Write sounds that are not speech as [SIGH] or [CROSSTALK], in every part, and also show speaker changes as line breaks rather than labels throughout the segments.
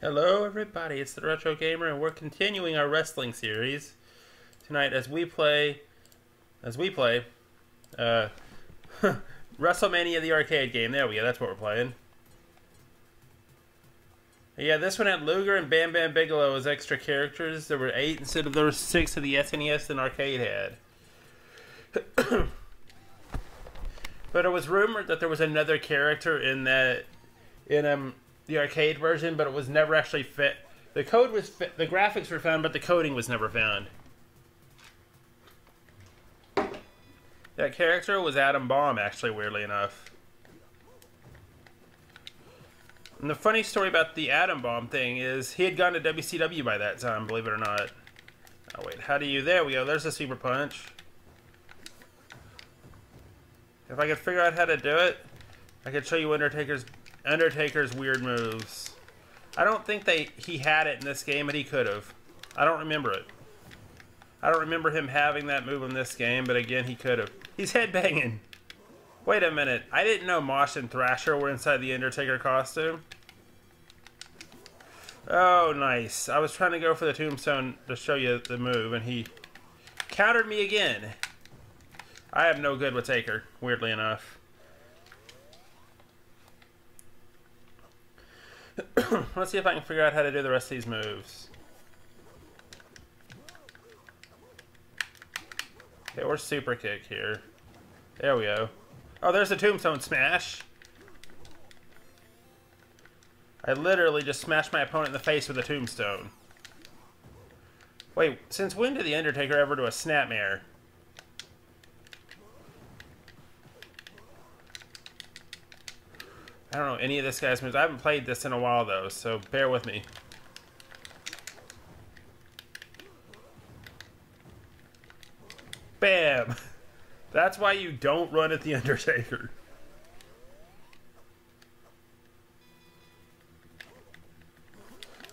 Hello, everybody. It's the Retro Gamer, and we're continuing our wrestling series tonight as we play, as we play, uh, [LAUGHS] WrestleMania the arcade game. There we go. That's what we're playing. Yeah, this one had Luger and Bam Bam Bigelow as extra characters. There were eight instead of there were six of the SNES and arcade had. [COUGHS] but it was rumored that there was another character in that in um the arcade version, but it was never actually fit. The code was fit, the graphics were found, but the coding was never found. That character was Adam Bomb, actually, weirdly enough. And the funny story about the Adam Bomb thing is he had gone to WCW by that time, believe it or not. Oh, wait, how do you... There we go, there's a Super Punch. If I could figure out how to do it, I could show you Undertaker's Undertaker's weird moves. I don't think they he had it in this game, but he could have. I don't remember it. I don't remember him having that move in this game, but again, he could have. He's headbanging. Wait a minute. I didn't know Mosh and Thrasher were inside the Undertaker costume. Oh, nice. I was trying to go for the tombstone to show you the move, and he countered me again. I have no good with Taker, weirdly enough. [COUGHS] Let's see if I can figure out how to do the rest of these moves. Okay, we're super kick here. There we go. Oh, there's a tombstone smash. I literally just smashed my opponent in the face with a tombstone. Wait, since when did The Undertaker ever do a snapmare? Don't know any of this guy's moves. I haven't played this in a while, though, so bear with me. Bam! [LAUGHS] That's why you don't run at The [LAUGHS] Undertaker.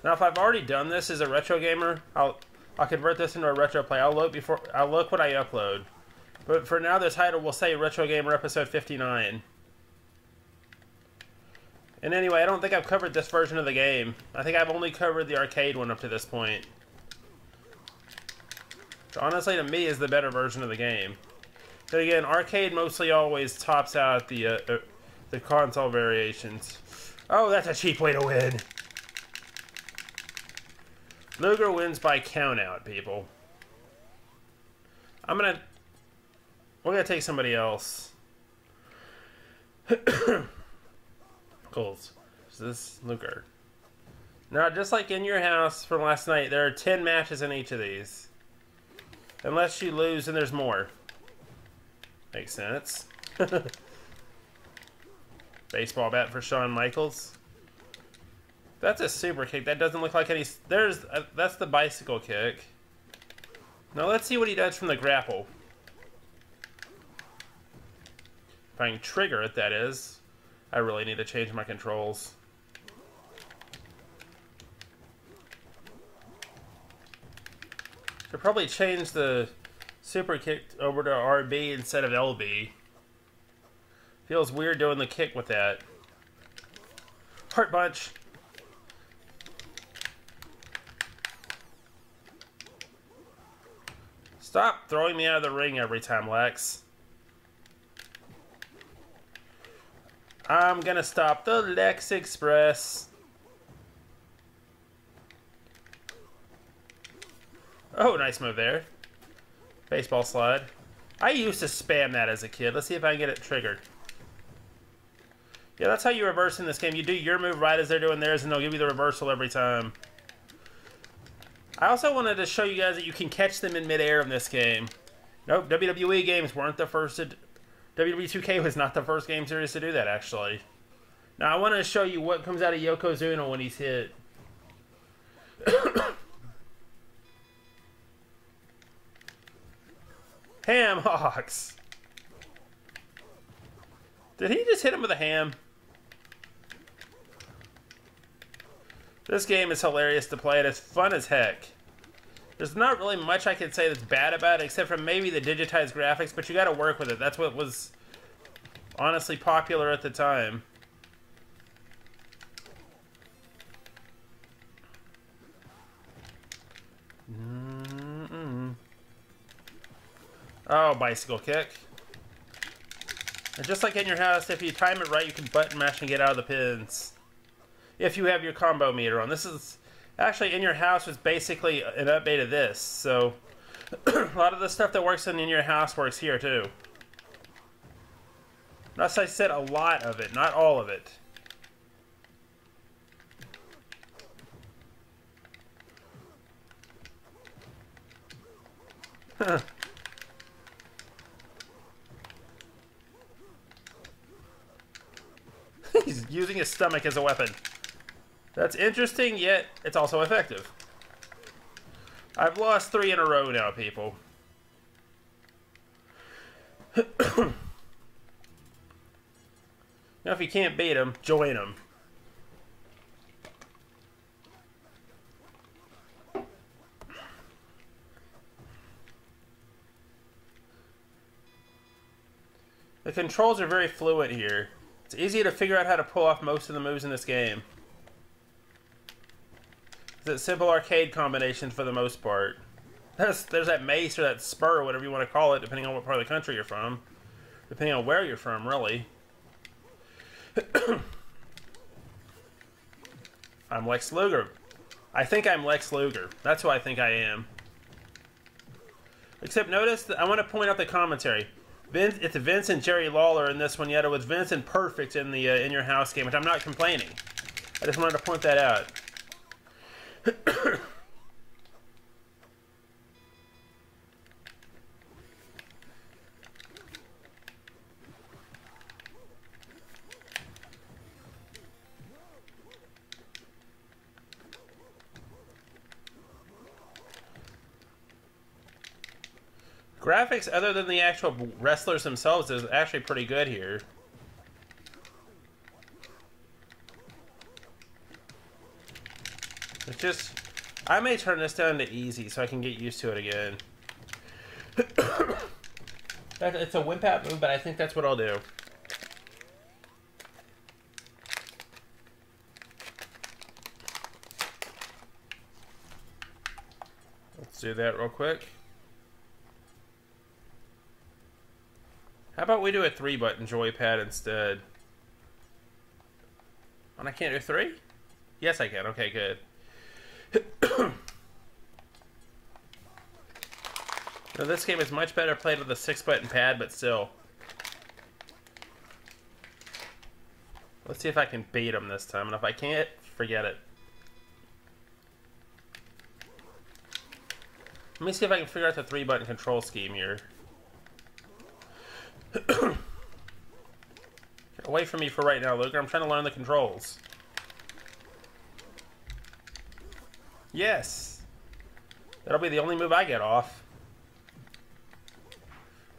Now, if I've already done this as a retro gamer, I'll I'll convert this into a retro play. I'll look before I'll look what I upload. But for now, the title will say Retro Gamer Episode 59. And anyway, I don't think I've covered this version of the game. I think I've only covered the arcade one up to this point. Which honestly, to me, is the better version of the game. But again, arcade mostly always tops out the uh, uh, the console variations. Oh, that's a cheap way to win. Luger wins by countout, people. I'm gonna... We're gonna take somebody else. [CLEARS THROAT] Coles. Is this Luger? Now, just like in your house from last night, there are 10 matches in each of these. Unless you lose and there's more. Makes sense. [LAUGHS] Baseball bat for Shawn Michaels. That's a super kick. That doesn't look like any... There's... Uh, that's the bicycle kick. Now let's see what he does from the grapple. If I can trigger it, that is. I really need to change my controls. Should probably change the super kick over to RB instead of LB. Feels weird doing the kick with that. Heart punch. Stop throwing me out of the ring every time, Lex. I'm gonna stop the Lex Express. Oh, nice move there. Baseball slide. I used to spam that as a kid. Let's see if I can get it triggered. Yeah, that's how you reverse in this game. You do your move right as they're doing theirs, and they'll give you the reversal every time. I also wanted to show you guys that you can catch them in midair in this game. Nope, WWE games weren't the first to... WWE 2K was not the first game series to do that, actually. Now, I want to show you what comes out of Yokozuna when he's hit. [COUGHS] ham hocks. Did he just hit him with a ham? This game is hilarious to play. It's fun as heck. There's not really much I could say that's bad about it, except for maybe the digitized graphics, but you gotta work with it. That's what was honestly popular at the time. Mm -mm. Oh, bicycle kick. And just like in your house, if you time it right, you can button mash and get out of the pins. If you have your combo meter on. This is actually in your house was basically an update of this. So [CLEARS THROAT] a lot of the stuff that works in, in your house works here too. As I said, a lot of it, not all of it. [LAUGHS] He's using his stomach as a weapon. That's interesting, yet it's also effective. I've lost three in a row now, people. [COUGHS] now, if you can't beat him, join him. The controls are very fluid here. It's easy to figure out how to pull off most of the moves in this game. It's simple arcade combinations for the most part. There's, there's that mace or that spur, whatever you want to call it, depending on what part of the country you're from. Depending on where you're from, really. [COUGHS] I'm Lex Luger. I think I'm Lex Luger. That's who I think I am. Except notice, that I want to point out the commentary. Vince, it's Vince and Jerry Lawler in this one, yet it was Vince and Perfect in the uh, In Your House game, which I'm not complaining. I just wanted to point that out. Graphics, other than the actual wrestlers themselves, is actually pretty good here. It's just, I may turn this down to easy so I can get used to it again. [COUGHS] it's a wimp out move, but I think that's what I'll do. Let's do that real quick. How about we do a three button joypad instead? And I can't do three? Yes, I can. Okay, good. [COUGHS] now, this game is much better played with a six button pad, but still. Let's see if I can beat him this time, and if I can't, forget it. Let me see if I can figure out the three button control scheme here. Away from me for right now, Luke. I'm trying to learn the controls. Yes. That'll be the only move I get off.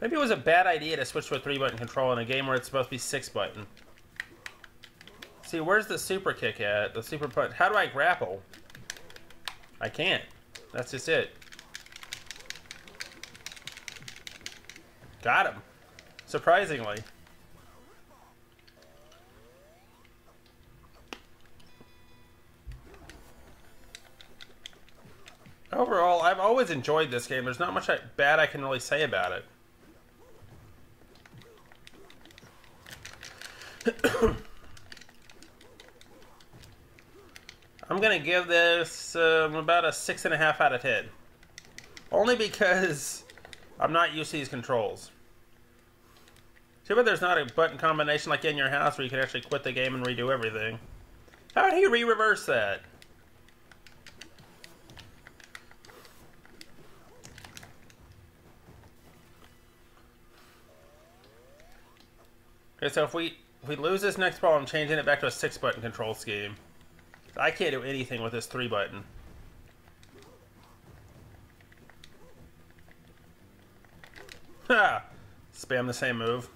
Maybe it was a bad idea to switch to a three-button control in a game where it's supposed to be six-button. See, where's the super kick at? The super punch. How do I grapple? I can't. That's just it. Got him. Surprisingly. Overall, I've always enjoyed this game. There's not much bad I can really say about it. [COUGHS] I'm to give this um, about a 6.5 out of 10. Only because I'm not used to these controls. Too bad there's not a button combination like in your house where you can actually quit the game and redo everything. How did he re-reverse that? Okay, so if we if we lose this next ball, I'm changing it back to a six button control scheme. I can't do anything with this three button. Ha! Spam the same move.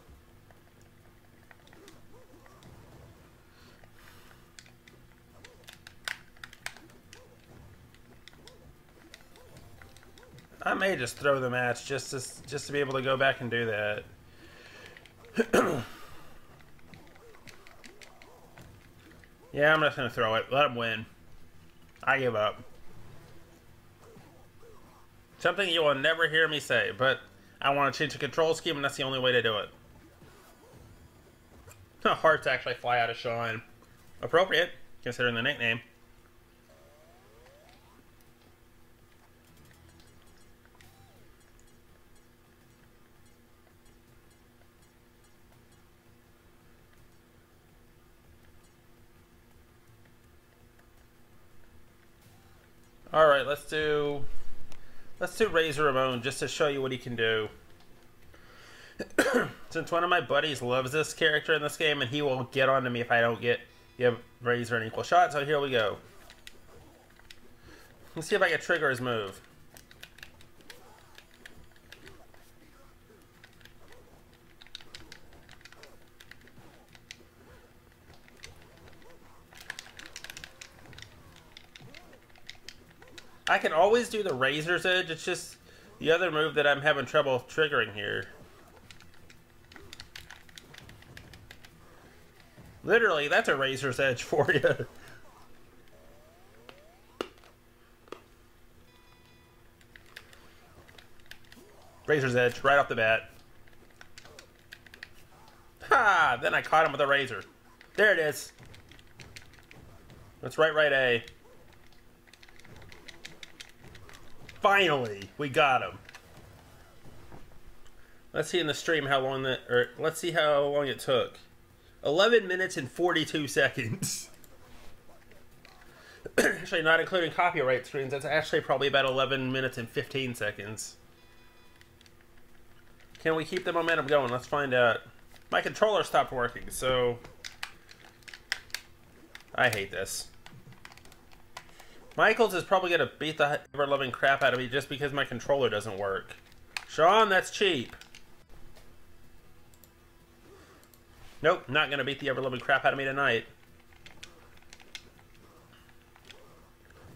I may just throw the match just to just to be able to go back and do that. [CLEARS THROAT] Yeah, I'm just going to throw it. Let him win. I give up. Something you will never hear me say, but I want to change the control scheme, and that's the only way to do it. [LAUGHS] Hearts actually fly out of Shawn. Appropriate, considering the nickname. All right, let's do let's do Razor Ramon just to show you what he can do. [CLEARS THROAT] Since one of my buddies loves this character in this game, and he will get onto me if I don't get give Razor an equal shot. So here we go. Let's see if I can trigger his move. I can always do the Razor's Edge. It's just the other move that I'm having trouble triggering here. Literally, that's a Razor's Edge [LAUGHS] for you. Razor's Edge, right off the bat. Ha! Then I caught him with a razor. There it is. That's right, right A. Finally, we got him. Let's see in the stream how long that, or let's see how long it took. 11 minutes and 42 seconds. [LAUGHS] actually, not including copyright screens, that's actually probably about 11 minutes and 15 seconds. Can we keep the momentum going? Let's find out. My controller stopped working, so... I hate this. Michaels is probably going to beat the ever-loving crap out of me just because my controller doesn't work. Shawn, that's cheap. Nope, not going to beat the ever-loving crap out of me tonight.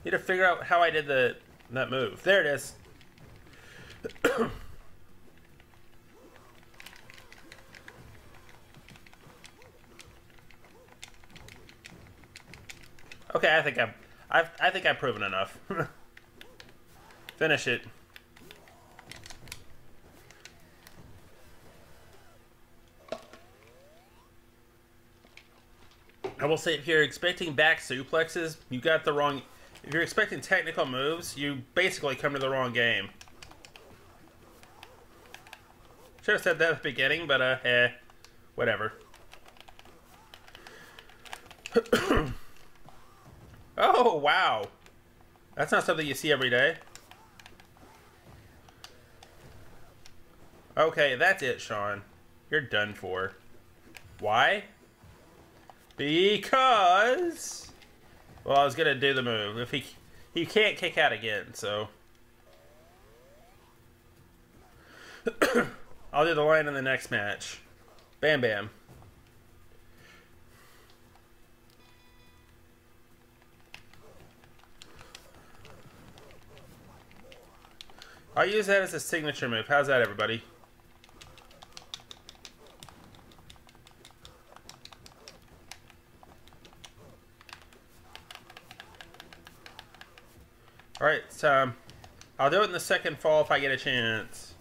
Need to figure out how I did the that move. There it is. [COUGHS] okay, I think I'm I've, I think I've proven enough. [LAUGHS] Finish it. I will say, if you're expecting back suplexes, you got the wrong. If you're expecting technical moves, you basically come to the wrong game. Should have said that at the beginning, but uh, eh, whatever. [CLEARS THROAT] Oh, wow. That's not something you see every day. Okay, that's it, Shawn. You're done for. Why? Because... Well, I was going to do the move. If he... He can't kick out again, so... [COUGHS] I'll do the line in the next match. Bam Bam. I'll use that as a signature move. How's that, everybody? Alright, so um, I'll do it in the second fall if I get a chance.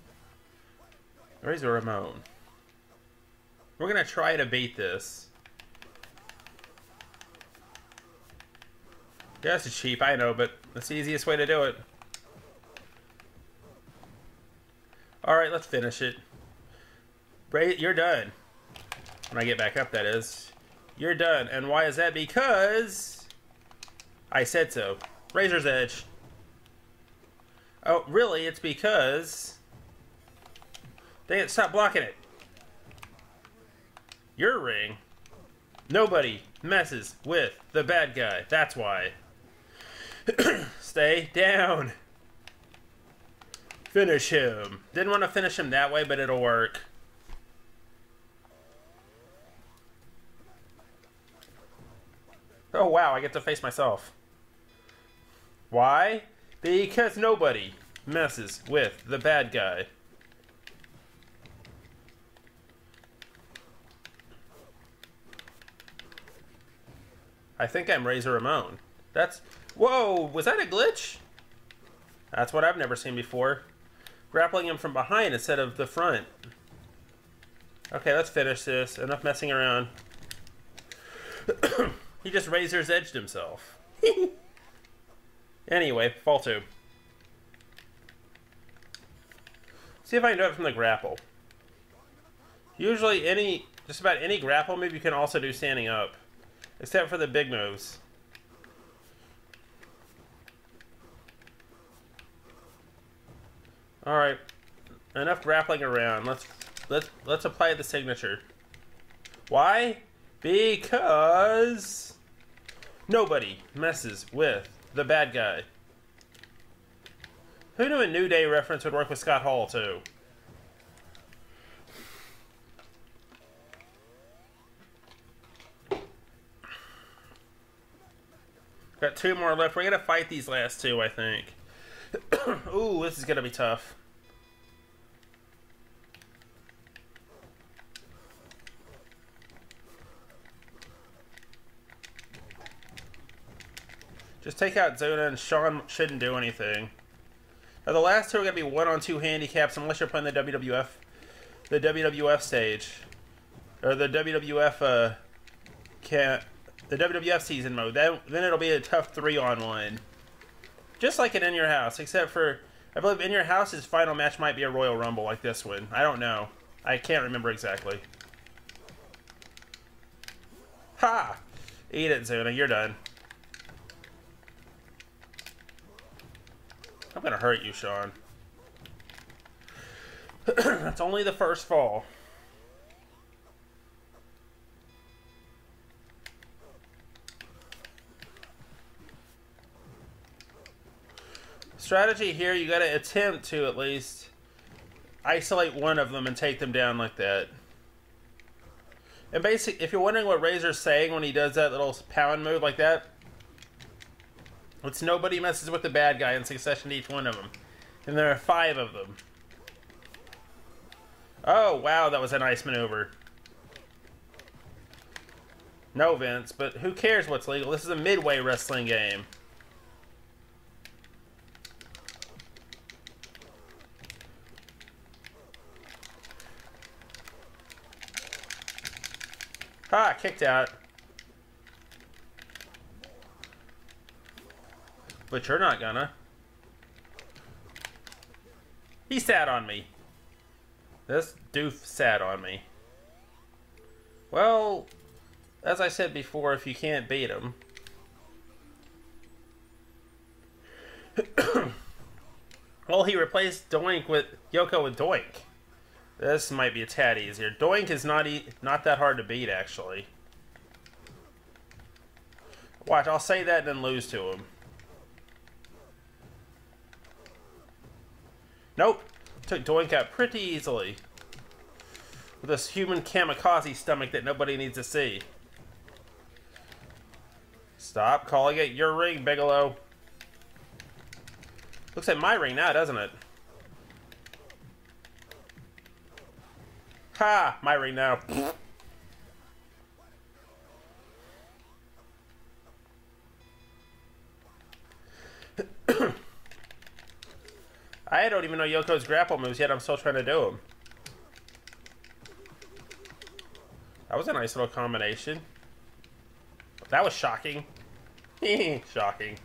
Razor Ramon. We're going to try to beat this. Yeah, is cheap, I know, but that's the easiest way to do it. All right, let's finish it. Ray, you're done. When I get back up, that is. You're done. And why is that? Because I said so. Razor's Edge. Oh, really? It's because... Dang it, stop blocking it. Your ring. Nobody messes with the bad guy. That's why. [CLEARS THROAT] Stay down. Finish him. Didn't want to finish him that way, but it'll work. Oh, wow, I get to face myself. Why? Because nobody messes with the bad guy. I think I'm Razor Ramon. That's... Whoa, was that a glitch? That's what I've never seen before. Grappling him from behind instead of the front. Okay, let's finish this. Enough messing around. [COUGHS] he just razor's edged himself. [LAUGHS] anyway, fall two. See if I can do it from the grapple. Usually any, just about any grapple move you can also do standing up. Except for the big moves. Alright. Enough grappling around. Let's let's let's apply the signature. Why? Because nobody messes with the bad guy. Who knew a New Day reference would work with Scott Hall too? Got two more left. We're gonna fight these last two, I think. [COUGHS] Ooh, this is gonna be tough. Just take out Zuna and Shawn shouldn't do anything. Now the last two are to be one-on-two handicaps unless you're playing the WWF, the WWF stage, or the WWF uh, can the WWF season mode. Then then it'll be a tough three-on-one, just like it in your house, except for I believe in your house's final match might be a Royal Rumble like this one. I don't know. I can't remember exactly. Ha! Eat it, Zuna. You're done. I'm gonna hurt you, Shawn. [CLEARS THROAT] That's only the first fall. Strategy here, you gotta attempt to at least isolate one of them and take them down like that. And basically, if you're wondering what Razor's saying when he does that little pound move like that, it's nobody messes with the bad guy in succession to each one of them. And there are five of them. Oh, wow, that was a nice maneuver. No, Vince, but who cares what's legal? This is a midway wrestling game. Ah, kicked out. But you're not gonna. He sat on me. This doof sat on me. Well, as I said before, if you can't beat him... [COUGHS] well, he replaced Doink with Yoko with Doink. This might be a tad easier. Doink is not e not that hard to beat, actually. Watch, I'll say that and then lose to him. Nope. Took Doink out pretty easily. With this human kamikaze stomach that nobody needs to see. Stop calling it your ring, Bigelow. Looks like my ring now, doesn't it? Ha! My ring now. I don't even know Yoko's grapple moves yet. I'm still trying to do them. That was a nice little combination. That was shocking. [LAUGHS] shocking.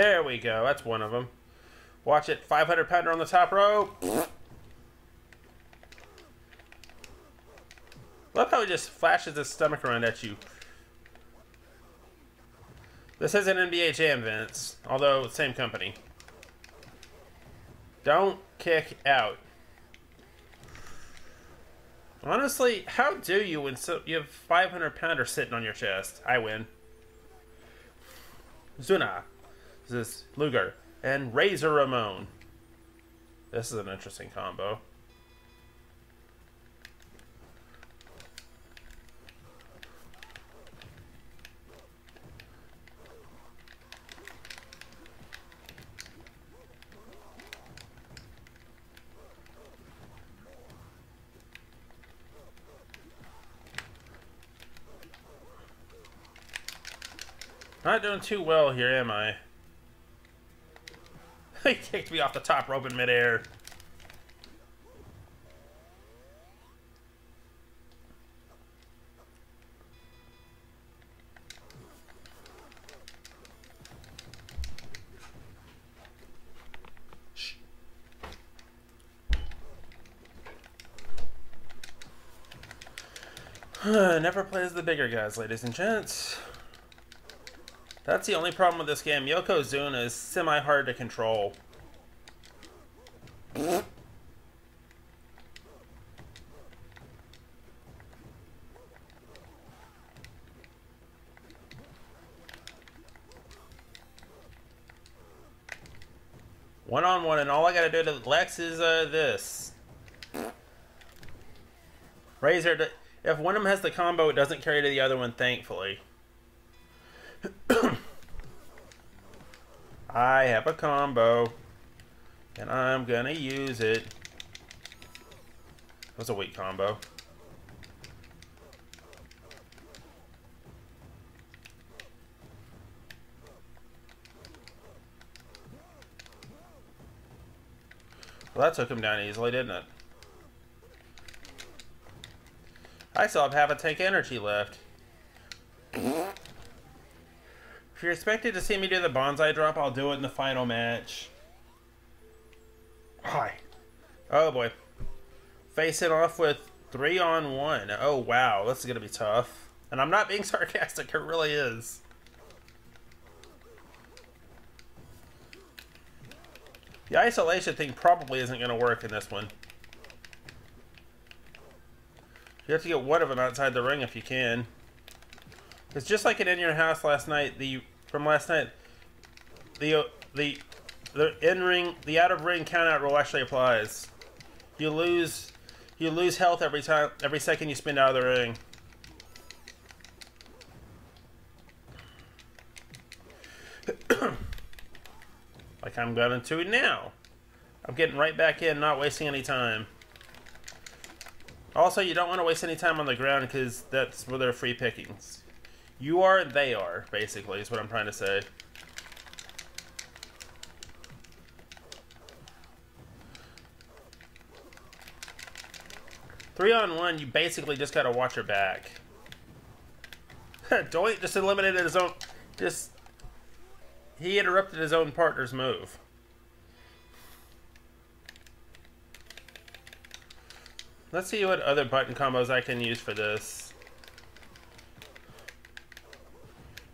There we go. That's one of them. Watch it. 500 pounder on the top rope. Look how he just flashes his stomach around at you. This is an NBA Jam, Vince. Although, same company. Don't kick out. Honestly, how do you when so you have 500 pounder sitting on your chest? I win. Zuna. This Luger and Razor Ramon. This is an interesting combo. Not doing too well here, am I? He kicked me off the top rope in midair. [SIGHS] Never plays the bigger guys, ladies and gents. That's the only problem with this game. Yokozuna is semi-hard to control. One on one, and all I gotta do to Lex is uh, this. Razor, if one of them has the combo, it doesn't carry to the other one, thankfully. I have a combo, and I'm gonna use it. That was a weak combo. Well, that took him down easily, didn't it? I still have half a tank energy left. If you're expected to see me do the Banzai drop, I'll do it in the final match. Hi. Oh boy. Facing off with three on one. Oh wow, this is gonna be tough. And I'm not being [LAUGHS] sarcastic, it really is. The isolation thing probably isn't gonna work in this one. You have to get one of them outside the ring if you can. It's just like it in your house last night. The from last night, the uh, the the in ring, the out of ring count out rule actually applies. You lose you lose health every time every second you spin out of the ring. [COUGHS] like I'm going to it now. I'm getting right back in, not wasting any time. Also, you don't want to waste any time on the ground because that's where they're free pickings. You are, they are, basically, is what I'm trying to say. Three on one, you basically just gotta watch your back. [LAUGHS] Doink just eliminated his own... Just... He interrupted his own partner's move. Let's see what other button combos I can use for this.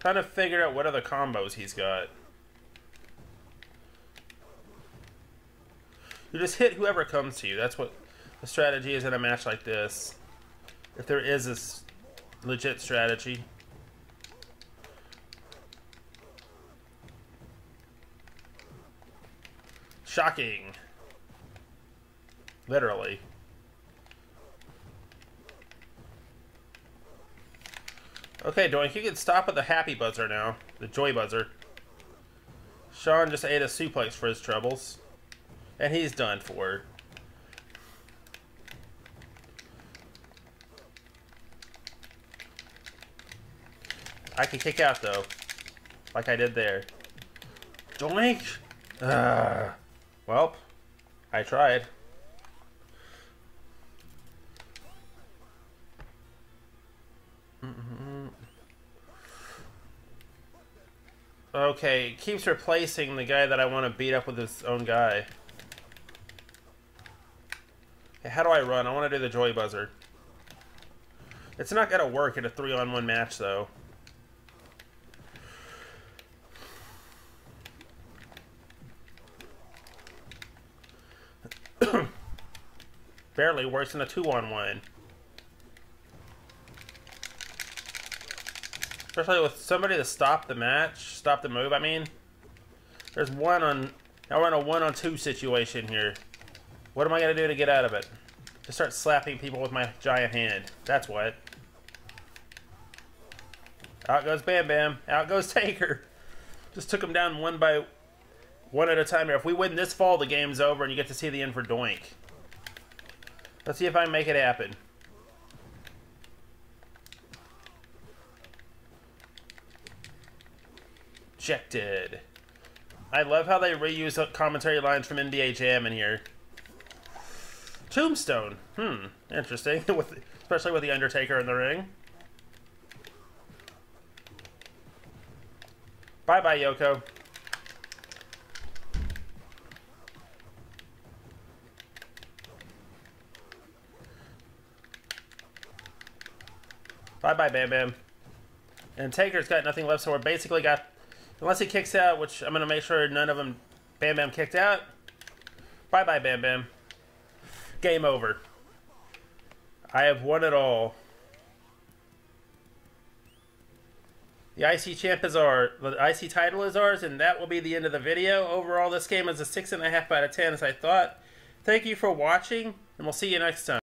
Trying to figure out what other combos he's got. You just hit whoever comes to you. That's what the strategy is in a match like this. If there is a legit strategy. Shocking. Literally. Okay, Doink, you can stop at the happy buzzer now. The joy buzzer. Shawn just ate a suplex for his troubles. And he's done for. I can kick out, though. Like I did there. Doink! Well, I tried. Okay, keeps replacing the guy that I want to beat up with his own guy. Okay, how do I run? I want to do the Joy Buzzer. It's not going to work in a three-on-one match, though. [COUGHS] Barely works in a two-on-one. Especially with somebody to stop the match, stop the move, I mean. There's one on, now we're in a one on two situation here. What am I going to do to get out of it? Just start slapping people with my giant hand. That's what. Out goes Bam Bam. Out goes [LAUGHS] Taker. Just took him down one by one at a time here. If we win this fall, the game's over and you get to see the end for Doink. Let's see if I can make it happen. Rejected. I love how they reuse commentary lines from NBA Jam in here. Tombstone. Hmm, interesting. [LAUGHS] with especially with the Undertaker in the ring. Bye bye, Yoko. Bye bye, Bam Bam. And Taker's got nothing left, so we're basically got. Unless he kicks out, which I'm going to make sure none of them. Bam Bam kicked out. Bye bye, Bam Bam. Game over. I have won it all. The IC champ is our, the IC title is ours, and that will be the end of the video. Overall, this game is a 6.5 out of 10, as I thought. Thank you for watching, and we'll see you next time.